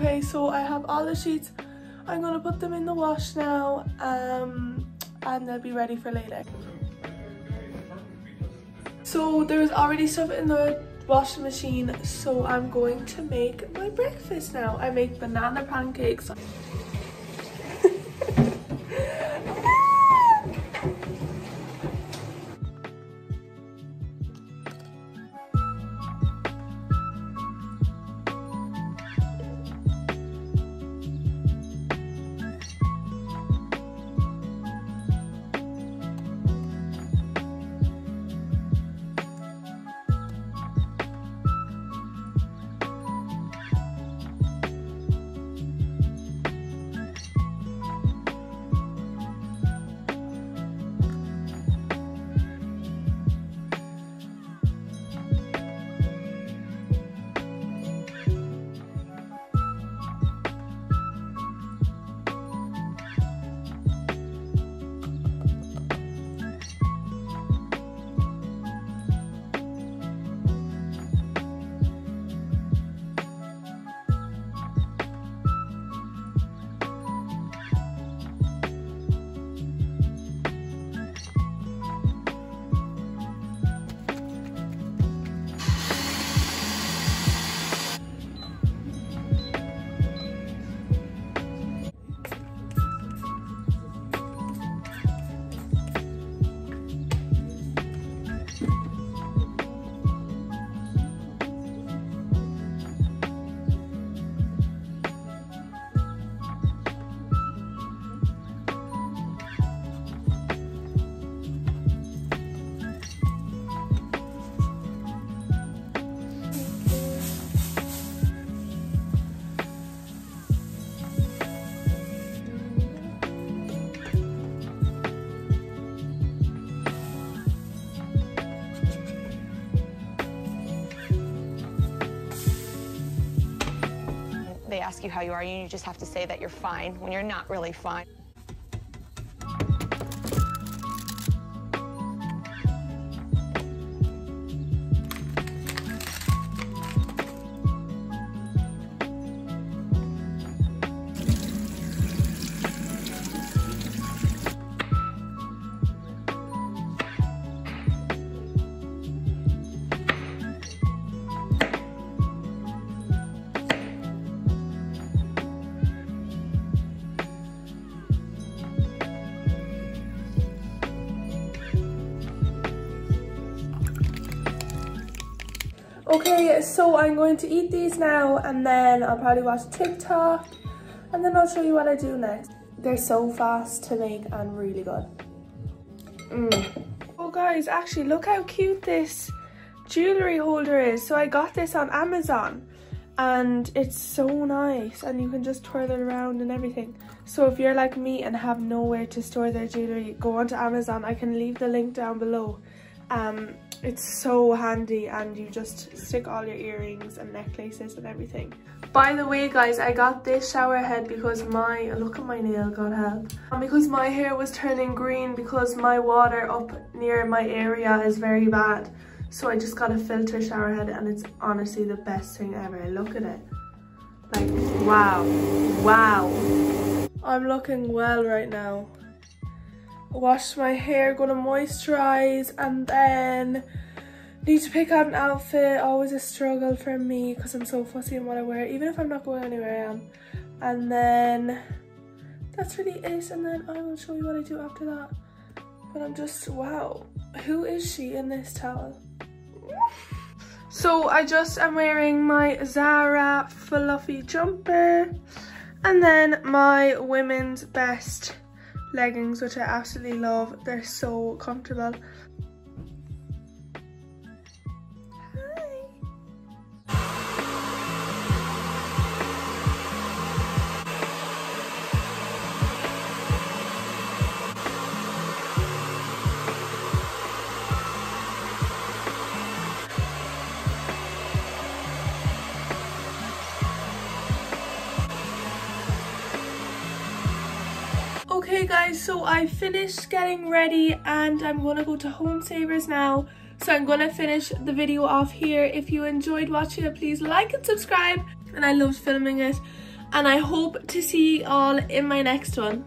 Okay, so I have all the sheets. I'm gonna put them in the wash now um, and they'll be ready for later. So there's already stuff in the washing machine so I'm going to make my breakfast now. I make banana pancakes. Ask you how you are, and you just have to say that you're fine when you're not really fine. Okay, so I'm going to eat these now and then I'll probably watch TikTok and then I'll show you what I do next. They're so fast to make and really good. Mm. Oh guys, actually look how cute this jewellery holder is. So I got this on Amazon and it's so nice and you can just twirl it around and everything. So if you're like me and have nowhere to store their jewellery, go onto Amazon. I can leave the link down below. Um, it's so handy and you just stick all your earrings and necklaces and everything. By the way guys, I got this shower head because my, look at my nail, god help. And because my hair was turning green because my water up near my area is very bad. So I just got a filter shower head and it's honestly the best thing ever. Look at it. Like, wow, wow. I'm looking well right now wash my hair, gonna moisturize and then need to pick out an outfit. Always a struggle for me because I'm so fussy in what I wear, even if I'm not going anywhere I am. And then that's really it and then I will show you what I do after that. But I'm just, wow, who is she in this towel? So I just am wearing my Zara fluffy jumper and then my women's best leggings which I absolutely love. They're so comfortable. Guys, so I finished getting ready and I'm gonna go to Home Savers now. So I'm gonna finish the video off here. If you enjoyed watching it, please like and subscribe. And I loved filming it. And I hope to see you all in my next one.